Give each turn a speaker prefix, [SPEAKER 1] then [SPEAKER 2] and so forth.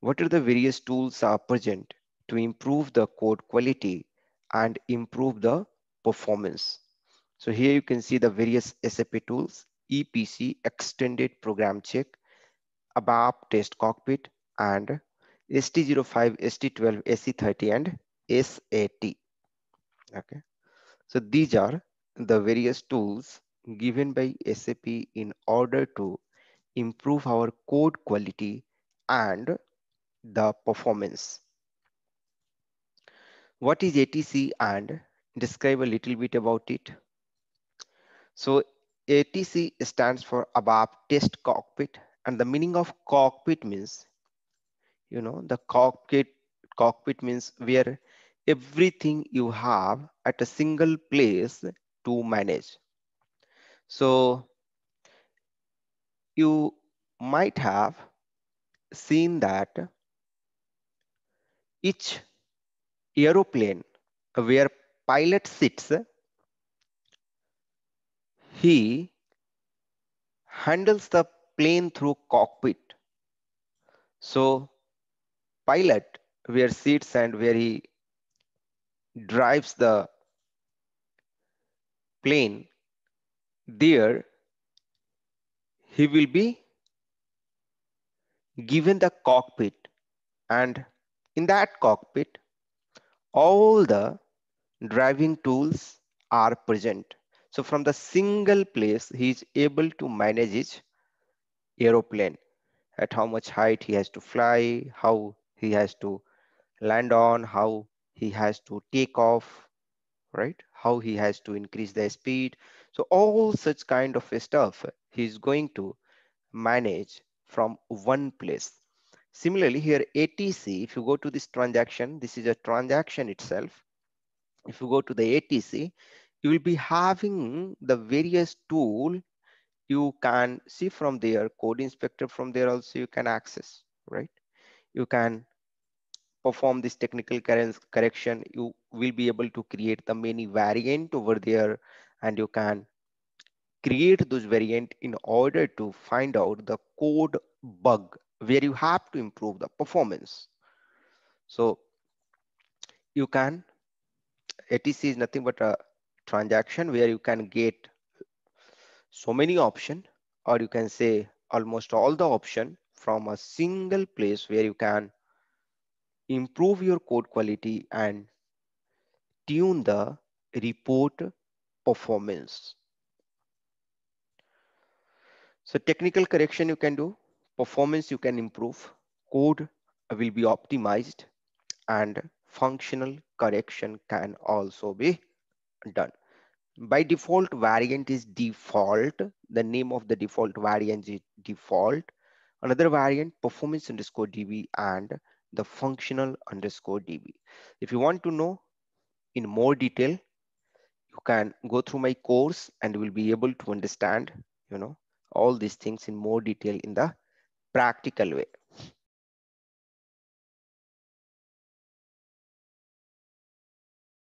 [SPEAKER 1] what are the various tools are present to improve the code quality and improve the performance. So here you can see the various SAP tools, EPC, Extended Program Check, ABAP Test Cockpit, and ST05, ST12, SE30, and SAT. Okay. So these are the various tools given by SAP in order to improve our code quality and the performance. What is ATC and describe a little bit about it. So ATC stands for ABAP Test Cockpit and the meaning of cockpit means, you know, the cockpit cockpit means where everything you have at a single place to manage. So you might have seen that each aeroplane where pilot sits, he handles the plane through cockpit. So pilot where sits and where he drives the plane, there he will be given the cockpit and in that cockpit all the driving tools are present. So from the single place, he is able to manage his aeroplane at how much height he has to fly, how he has to land on, how he has to take off, right? How he has to increase the speed. So all such kind of stuff he's going to manage from one place. Similarly here ATC, if you go to this transaction, this is a transaction itself. If you go to the ATC, you will be having the various tool you can see from there, code inspector from there also you can access, right? You can perform this technical correction. You will be able to create the many variant over there and you can create those variant in order to find out the code bug where you have to improve the performance. So you can, ATC is nothing but a transaction where you can get so many option or you can say almost all the option from a single place where you can improve your code quality and tune the report performance. So technical correction you can do, performance you can improve, code will be optimized and functional correction can also be done. By default variant is default. The name of the default variant is default. Another variant performance underscore DB and the functional underscore DB. If you want to know in more detail, you can go through my course and will be able to understand, you know, all these things in more detail in the practical way.